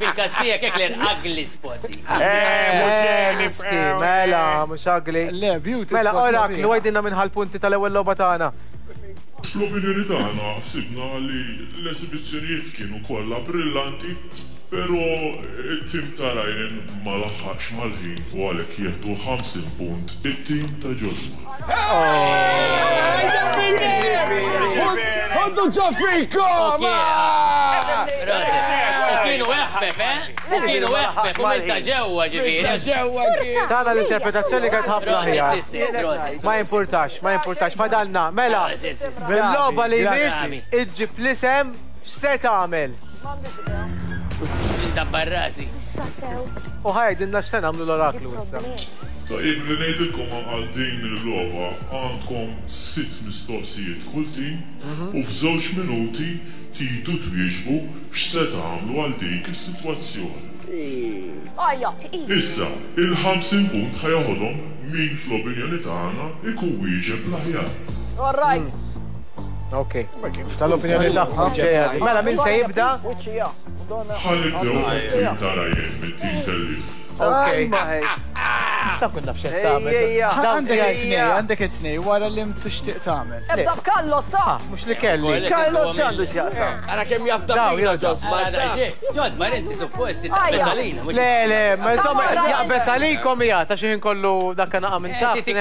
Fil-każ tiegħek hekk l-għen ugly spot dik. Eh, mhux hekk nifhem. Mela, mhux ugly. Le, beauty. Mela, oraklu, għidilna minn ħall-punti tal-ewwel logħba tagħna. Fl-opinjoni tagħna ħsibna li l-esibizzjonijiet kienu kollha brillanti, però t-tim ta' Ryan ma laħħaqx mal-ħin u għalhekk jieħdu 50 punt it-tim ta' Ġoswa. Għaddu ġafiku! Kienu eħfef, eh? Kienu eħfef, u minta ġewwa ġiviri. Tana l-interpretazzjoni kħed ħafna ħija. Ma importax, ma importax, fadalna, mela. Bil-loba li jmiss, iġġib l-isem, x'se tagħmel? Dabbar rasi. Issa sew. U ħajdinna x'se nagħmlu l-oraklu issa. Tajjeb li ngħidilkom għal din il-logħba għandkom sitt mistoqsijiet kull tim u f'żewġ minuti tidu twieġbu x'se tagħmlu għal dik is-sitwazzjoni. Issa, il-ħamsin punt ħa joħodhom min fl-opinjoni tagħna jkun wieġeb l-aħjar. Tal-opinjoni tagħhom ġejja din. Mela min se jibda? Ħa nibdew bit-tim ta' Ryan, mit-tim tellieħ. Okay. Nista' kun naf xed tagħmel. Għandek it-tnej, għandek it-tnej wara li mtixtieq tagħmel. Ebda b'Kallos ta'. Mhux li kelli. Kallos x'għandu x'jaqsa. Ara kemm jaf ta' bina ġosma. Ġosma inti suppost taqbeż għalina. Le le, ma insomma jaqbeż għalikom hija ta' xi ħin kollu dak naqa' minn taħt.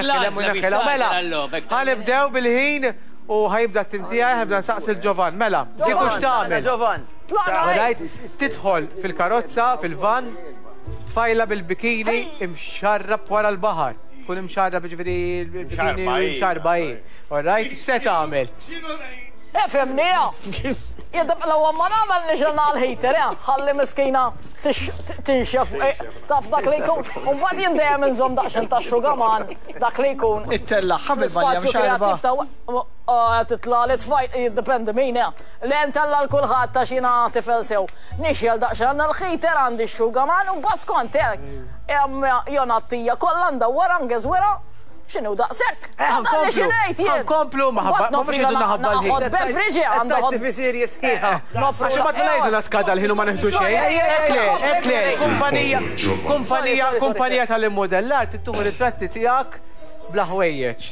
Mela, ħanibdew bil-ħin u ħajibda t-tim tiegħi ħibda nsaqs il-Ġovan. Mela, dik hux tagħmel. Ġovan. Rajt tidħol fil-karozza, fil-van, tfajla bil-bikini imxarrab wara l-baħar. Kun imxarrab ġifiri l-bikini imxarba hi. Rajt se tagħmel. Efemni, ja. Jadab l-ewwel ma nagħmel nixel naqal ħejter, ja. Ħalli miskina tinxef eh, taf dak li jkun. U bad jien dejjem inżomm daqsxejn ta' xugaman dak li jkun. Ittella ħabel bajja mxarba. Titla li tfajl jiddependi min, ja. Le ntella' 'l kulħadd għax jiena tifel sew. Nixjel daqsxejn l-ħiter, għandi x-xugaman u mbagħad skont hekk Jon għat-tija kollha ndawwarha ngeżwirha x'inhu daqshekk. Ħa dalli xi ngħid jien. Ħa nkomplu, ħa nkomplu, ma mhux idu naħabba l-ħin. Naħa hot beverage hija għandha hot. Tgħid serje sħiħa. Għax imbagħad mela jgħidu la skada l-ħin u ma nieħdu xejn. Hekk le, hekk le. Kumpanija, kumpanija, kumpanija tal-immodellar trid tieħu ritratti tiegħek bla ħwejjeġ.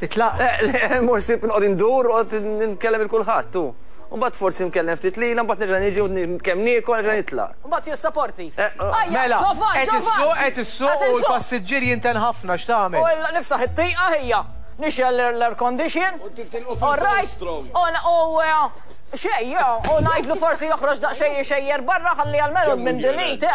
Titlaq? Eh, le, mhux sib noqgħod indur u nkellem il kulħadd u. Mbagħad forsi nkellem ftit lili, mbagħad nerġa' niġi u kemm niekol nerġa' nitlaq. Mbagħad jussa porti. Eh, eh, mela, qed issuq, qed issuq u l-passiġġier jinten ħafna x'tagħmel. U niftaħ it-tieqa ħejja, nixgħel l-air condition. U tiftilqu fil-Armstrong. U eh, xej, u ngħidlu forsi joħroġ daqsxejn xejjer barra ħalli għalmenu minn delete,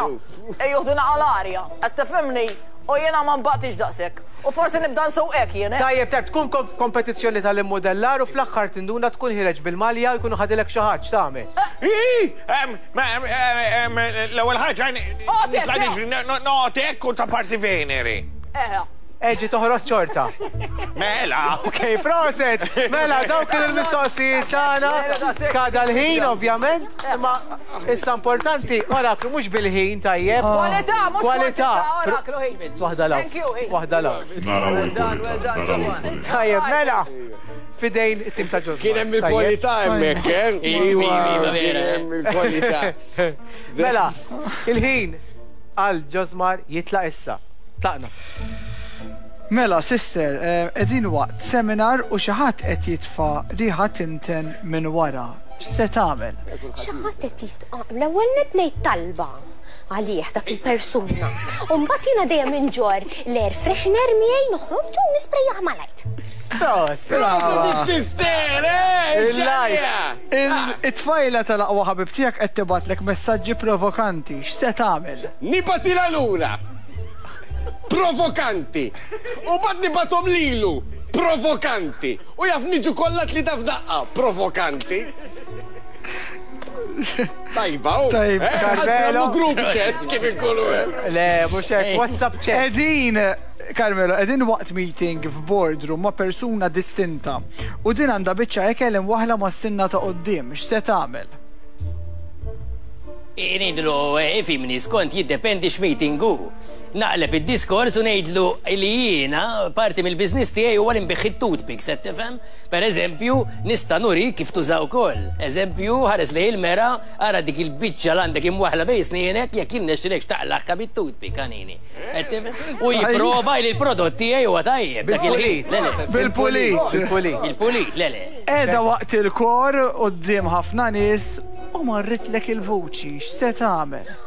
ejjuħdu naqal arja. Qed tifhimni? U jiena ma nbaqtix daqshekk. U forsi nibda nsuq hekk jien, eh? Tajjeb, tajjeb, tkun kont f'kompetizzjoni tal-immudellar u fl-aħħar tinduna tkun ħireġ bil-malja u jkunu ħadilek xi ħadd, x'tagħmel? L-ewwel ħaġa nitla' niġri, noqgħod hekk u ta' parsi Veneri. Eħe. Eġi toħroġ xorta. Mela. Ok, proset. Mela, dawk il-mistoqsijiet tagħna kada l-ħin ovvjament, imma issa importanti oraklu mhux bil-ħin tajjeb. Kwalità, mhux kwalità. Kwalità. Waħda law. Waħda law. Naraw il-kwalità, naraw il-kwalità. Tajjeb, mela. Fidejn it-tim ta' ġuż. Kien hemm il-kwalità hemmhekk, eh? Iva, kien hemm il-kwalità. Mela, il-ħin għal ġożmar jitlaq issa. Tlaqna. Mela, sister, qegħdin eh, waqt seminar u xi ħadd qed jitfa' riħa tinten minn wara. X'se tagħmel? Xi ħadd qed jitqaq l-ewwel net ngħid talba. għalih dak il-persuna. U mbagħad jiena dejjem inġorr l-air freshener miegħi noħroġ ġo nisprejjah malajr. Prost! Sister, eh! It-tfajla tal-aqwa ħabib tiegħek qed tibgħatlek messaġġi provokanti. X'se tagħmel? Nibgħatilha lura. Provokanti. U bad nibgħathom lilu. Provokanti. U jaf niġu kollha tlieta f'daqqa. Provokanti. Tajba, u. Tajba, Carmelo. Grupp ċet, kif inkunu. Le, mux hekk, WhatsApp ċet. Edin, Carmelo, edin waqt meeting f'boardroom ma' persuna distinta. U din għanda bicċa ekel imwaħla ma' sinna ta' qoddim, x'se tagħmel? Ngħidlu eh, ifimni skont jiddependi x'meeting hu. Naqleb id-diskors u ngħidlu li jiena parti mill-biżniss tiegħi huwa li nbiħħi toothpicks qed tifhem? Per eżempju, nista' nurik kif tuża wkoll. Eżempju, ħares lejn il-mera, ara dik il-biċċa l'għandek imwaħħla bejn sninek, jekk jirnexxilekx taqlagħha bit-toothpick, kanini. Qed tifhem? U jipprova li l-prodott tiegħi huwa tajjeb. Dak il-ħin. Le, le. Bil-pulit. Bil-pulit. Bil-pulit, le, le. Qiegħda waqt il-kor quddiem ħafna nies u marritlek il-vuċi, x'se tagħmel?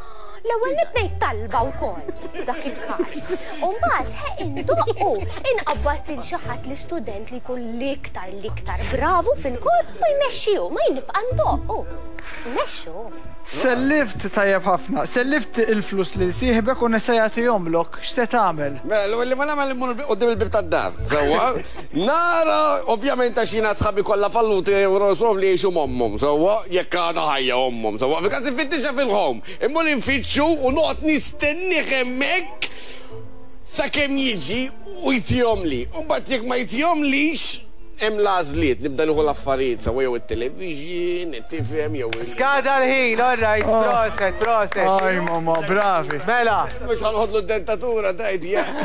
L-ewwel nett ngħid talba wkoll, f'dak il-każ. U mbagħad, he, indoqqu, inqabbad lil xi ħadd l-istudent li jkun l-iktar l-iktar bravu fil-kod u jmexxiehu, ma jien nibqa' ndoqqu. Immexxu. Sellift tajjeb ħafna. Sellift il-flus lil sieħbek u nesa jagħtihomlok. X'se tagħmel? Mela, l-ewwel li ma nagħmel immur quddiem il-bieb tad-dar. Sewwa? Nara, ovvjament għax jien għad sħabi kollha falluti u roshom li jgħixu m'ommhom, sewwa? Jekk għadha ħajja ommhom, sewwa? Fil-każ infittixha fil-home. Immur infittxu u noqgħod nistennih hemmhekk. Sakemm jiġi u jtihomli. U mbagħad jekk ma jtihomlix, hemm l-għażliet, nibda nieħu l-affarijiet sewwa jew it-television, it-tifhem jew il-. Skada l-ħin, all right, proset, proset. Oj mamma, bravi. Mela. Mhux ħa noħodlu d-dentatura tgħid jekk.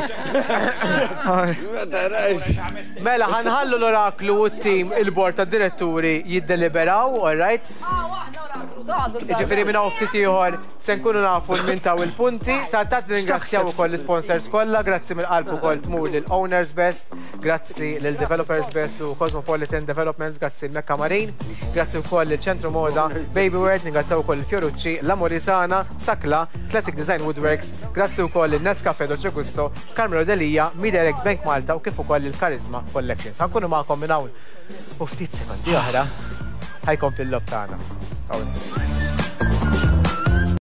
Mela ħa nħallu l-oraklu u t-tim il-bord tad-diretturi jiddeliberaw, all right? Jiġifieri minn hawn ftit ieħor Se nkunu nafu nmintaw il-punti. Saltat nirringrazzjaw ukoll l-isponsors kollha, grazzi mill-qalb ukoll tmur lil Owners Best, grazzi lil Developers Best u Cosmopolitan Developments, grazzi l-Mekka Marine, grazzi wkoll lil Ċentru Moda, Baby World, ningrazzaw ukoll lil Fiorucci, L'Amorisana, Sakla, Classic Design Woodworks, grazzi wkoll lil Nescafè Dolce Gusto, Carmelo Delia, MeDirect Bank Malta u kif ukoll lil Charisma Collections. Ħa nkunu magħkom minn hawn u ftit sekondi oħra ħajkompli l-lob tagħna.